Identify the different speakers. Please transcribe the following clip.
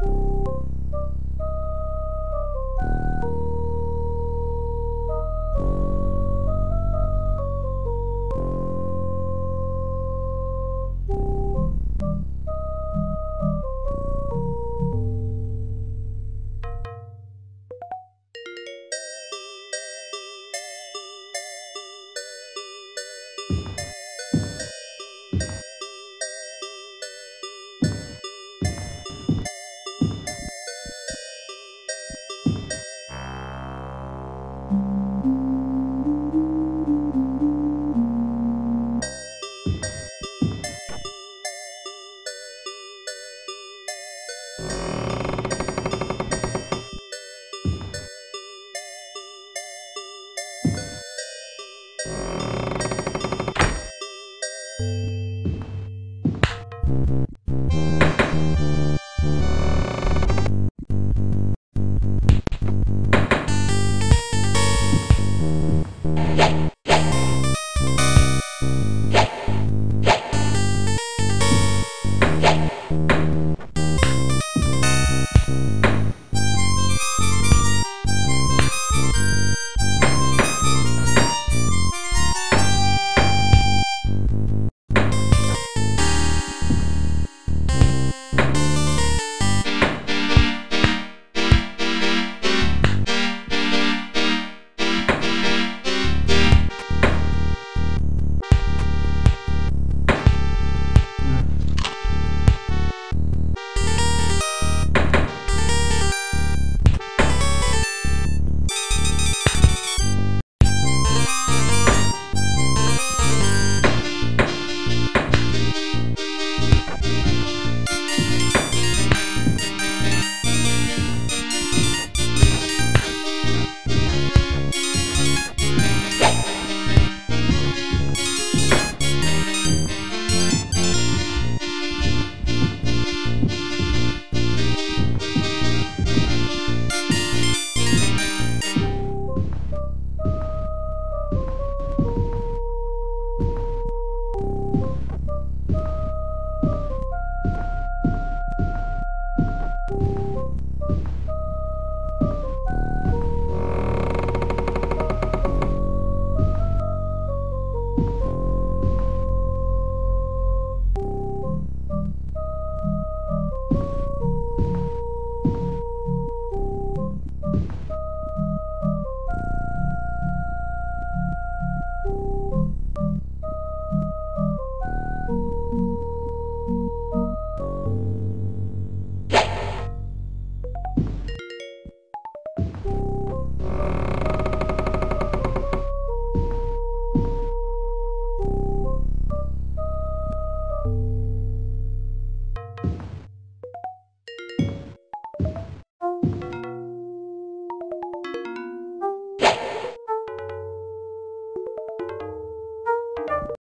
Speaker 1: you